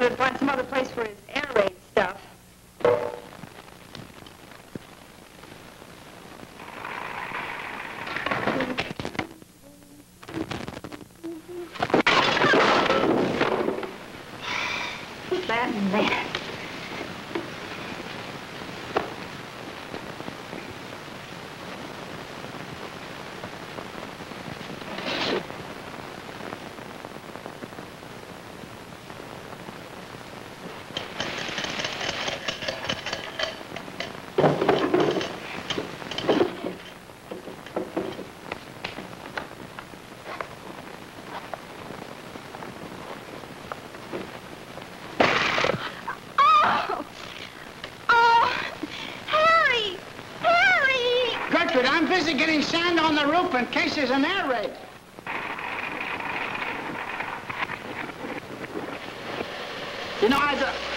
so to find some other place for his air raid stuff. That man. Oh! Harry! Harry! Busy getting sand on the roof in case there's an air raid. You know, I... d-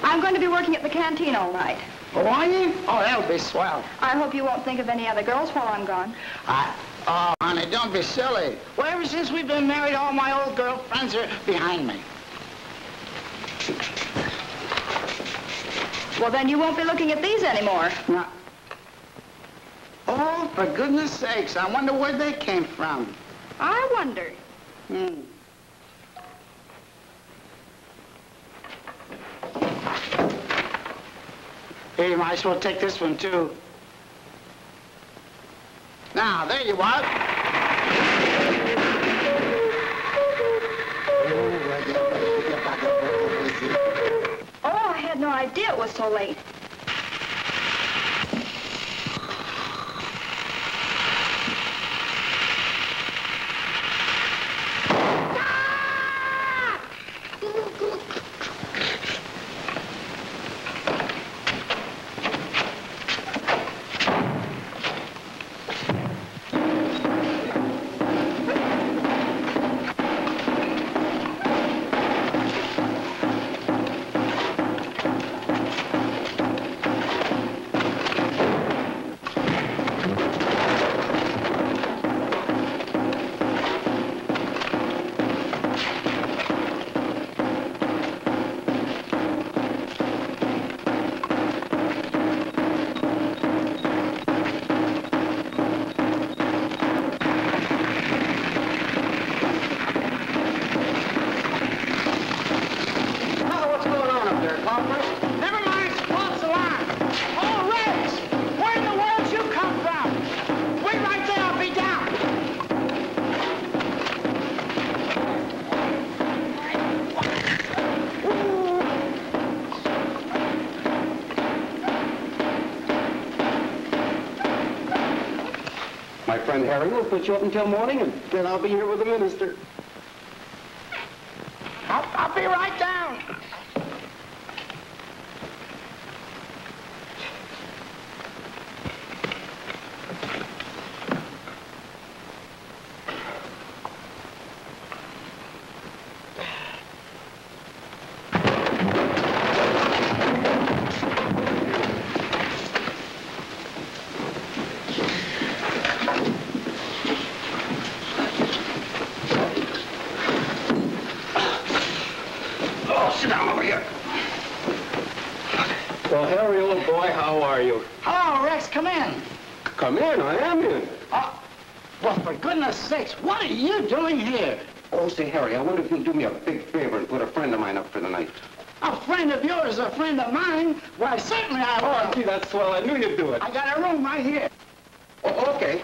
I'm going to be working at the canteen all night. Oh, are you? Oh, that'll be swell. I hope you won't think of any other girls while I'm gone. I... Oh, honey, don't be silly. Well, ever since we've been married, all my old girlfriends are behind me. Well, then you won't be looking at these anymore. No. Oh, for goodness sakes, I wonder where they came from. I wonder. Hmm. Hey, you might as well take this one, too. Now, there you are. Oh, I had no idea it was so late. My friend Harry will put you up until morning, and then I'll be here with the minister. I'll, I'll be right down. Oh, sit down over here. Well, Harry, old boy, how are you? Hello, Rex, come in. Come in, I am in. Oh, well, for goodness sakes, what are you doing here? Oh, say, Harry, I wonder if you'll do me a big favor and put a friend of mine up for the night. A friend of yours, a friend of mine? Why, certainly I will. Oh, gee, that's swell. I knew you'd do it. I got a room right here. Oh, okay.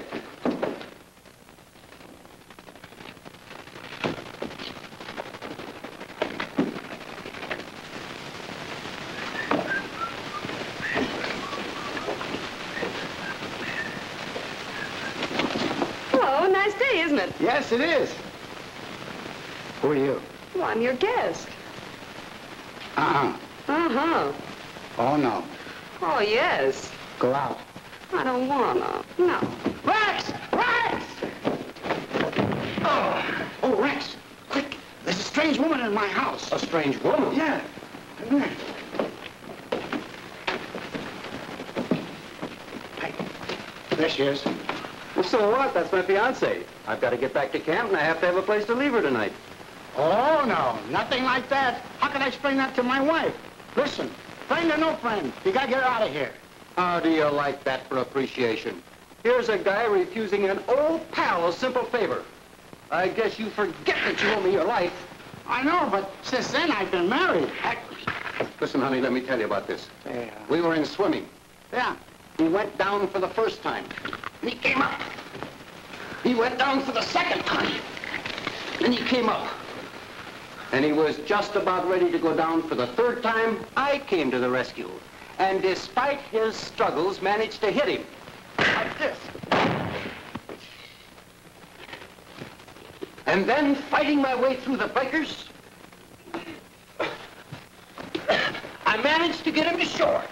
Hello, nice day, isn't it? Yes, it is. Who are you? Well, I'm your guest. Uh-uh. Uh-huh. Oh, no. Oh, yes. Go out. I don't wanna. No. Rex! Rex! Oh, oh, Rex, quick. There's a strange woman in my house. A strange woman? Yeah. Come here. Hey, there she is. Well, so what? That's my fiancée. I've got to get back to camp, and I have to have a place to leave her tonight. Oh, no, nothing like that. How can I explain that to my wife? Listen, friend or no friend, you gotta get her out of here. How do you like that for appreciation? Here's a guy refusing an old pal a simple favor. I guess you forget that you owe me your life. I know, but since then I've been married. I... Listen, honey, let me tell you about this. Yeah. We were in swimming. Yeah. He went down for the first time. And he came up. He went down for the second time. Then he came up. And he was just about ready to go down for the third time. I came to the rescue. And despite his struggles, managed to hit him. Like this. And then, fighting my way through the breakers, I managed to get him to shore.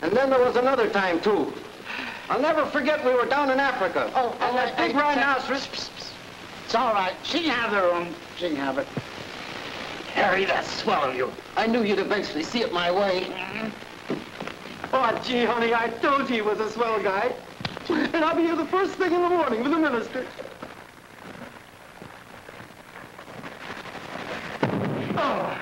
And then there was another time, too. I'll never forget we were down in Africa. Oh, oh and that hey, big hey, rhinoceros... It's all right. She can have the room. She can have it. Harry, that's swell of you. I knew you'd eventually see it my way. Mm-hmm. Oh, gee, honey, I told you he was a swell guy. And I'll be here the first thing in the morning with the minister. Oh.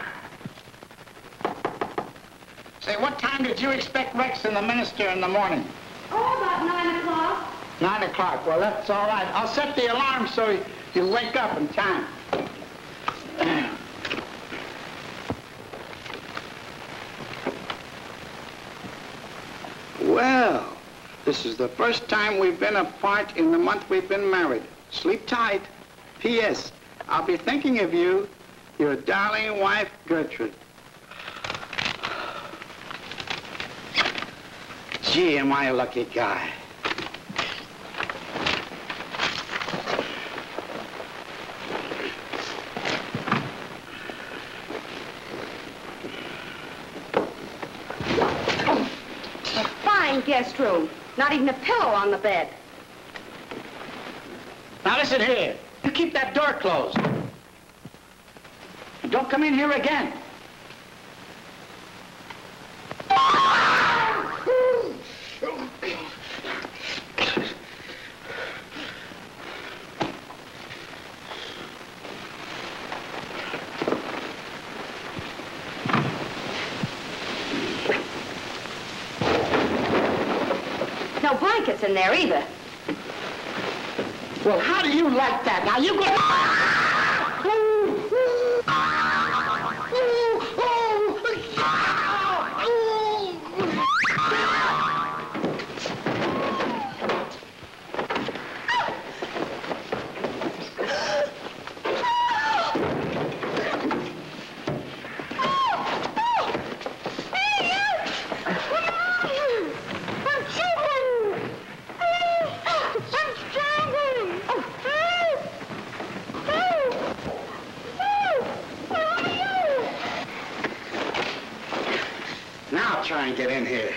Say, what time did you expect Rex and the minister in the morning? Oh, about nine o'clock. Nine o'clock. Well, that's all right. I'll set the alarm so you'll wake up in time. Well, this is the first time we've been apart in the month we've been married. Sleep tight. P.S. I'll be thinking of you, your darling wife, Gertrude. Gee, am I a lucky guy. A fine guest room. Not even a pillow on the bed. Now listen here. You keep that door closed. And don't come in here again. Blankets in there either. Well, how do you like that? Now you go. Get in here.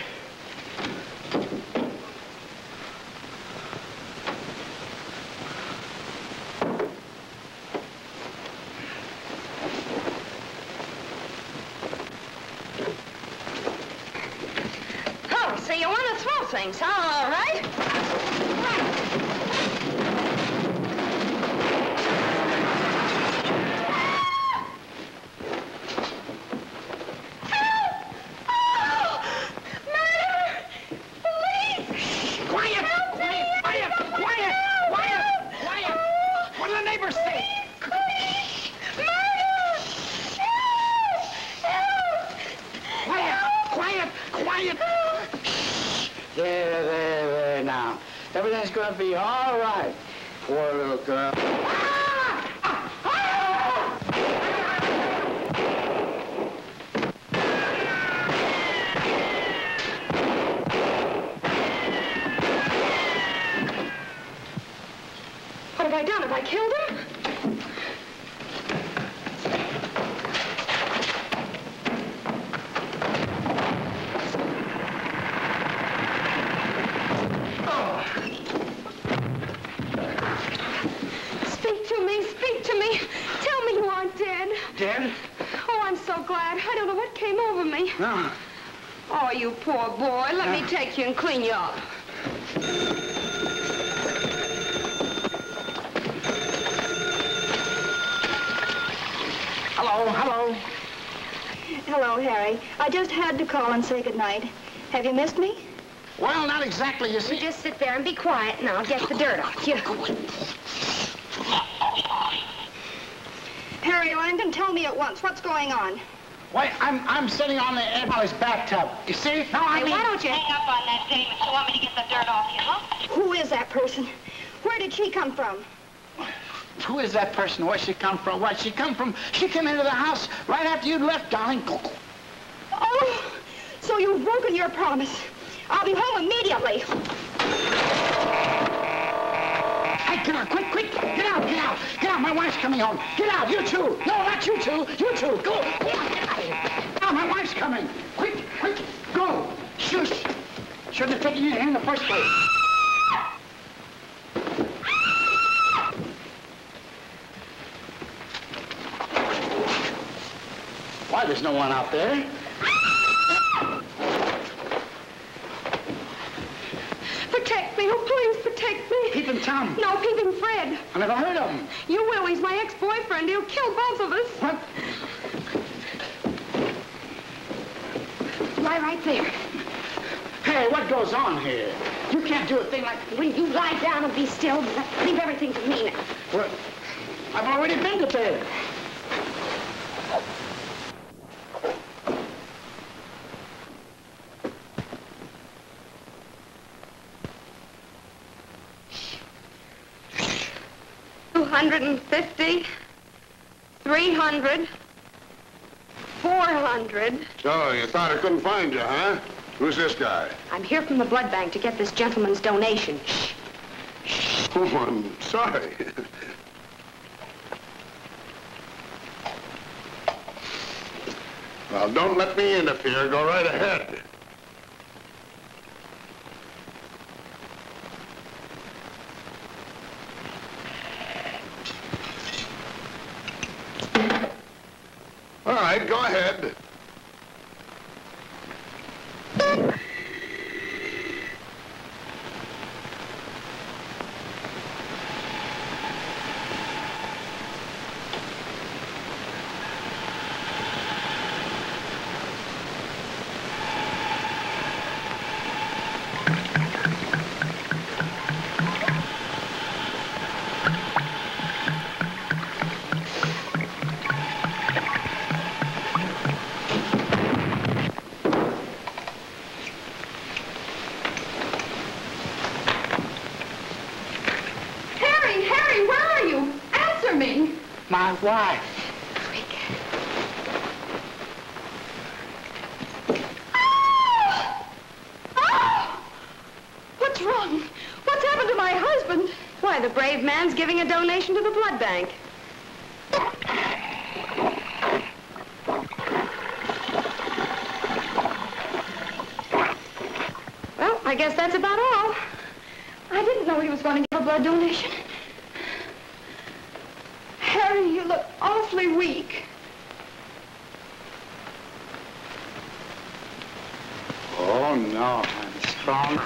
Oh, so you want to throw things, huh? All right. Quiet! Quiet! Quiet! Quiet! Quiet! Quiet! What do the neighbors say? Quiet! Quiet! Quiet! There, there, there now. Everything's gonna be all right. Poor little girl. What have I done? Have I killed him? You poor boy. Let me take you and clean you up. Hello, hello. Hello, Harry. I just had to call and say goodnight. Have you missed me? Well, not exactly, you You see. just sit there and be quiet, and I'll get the dirt off you. Harry Langdon, tell me at once. What's going on? Why, I'm, I'm sitting on the edge of his bathtub. You see? No, I Hey, mean... why don't you... Hang up on that dame you want me to get the dirt off you, huh? Who is that person? Where did she come from? Who is that person? Where'd she come from? Where'd she come from? She came into the house right after you'd left, darling. Oh, so you've broken your promise. I'll be home immediately. Hey, get out, quick, quick! Get out, get out! Get out, my wife's coming home! Get out, you two! No, not you two! You two! Go! Go on, get out of here! Now, my wife's coming! Quick, quick! Go! Shush! Shouldn't have taken you here in the first place. Why, there's no one out there. Protect me. Oh, please protect me. Peeping Tom. No, peeping Fred. I never heard of him. You will. He's my ex-boyfriend. He'll kill both of us. What? Right there. Hey, what goes on here? You can't do a thing like... Will you lie down and be still? Leave everything to me now. What? I've already been to bed. Two hundred and fifty. Three hundred. Four hundred. So, you thought I couldn't find you, huh? Who's this guy? I'm here from the blood bank to get this gentleman's donation. Shh. Oh, I'm sorry. well, don't let me interfere. Go right ahead. All right, go ahead. My wife. Oh! What's wrong? What's happened to my husband? Why, the brave man's giving a donation to the blood bank. Well, I guess that's about all. I didn't know he was going to give a blood donation. Harry, you look awfully weak. Oh, no, I'm strong.